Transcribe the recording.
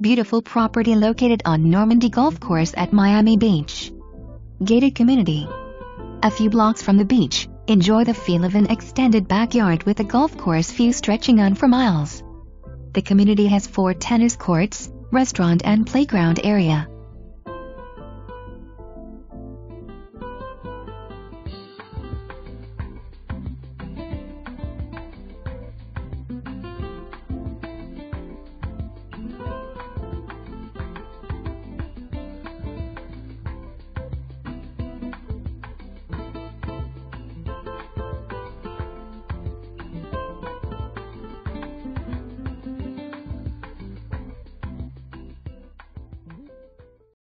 Beautiful property located on Normandy Golf Course at Miami Beach. Gated community. A few blocks from the beach, enjoy the feel of an extended backyard with a golf course view stretching on for miles. The community has four tennis courts, restaurant and playground area.